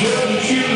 Should you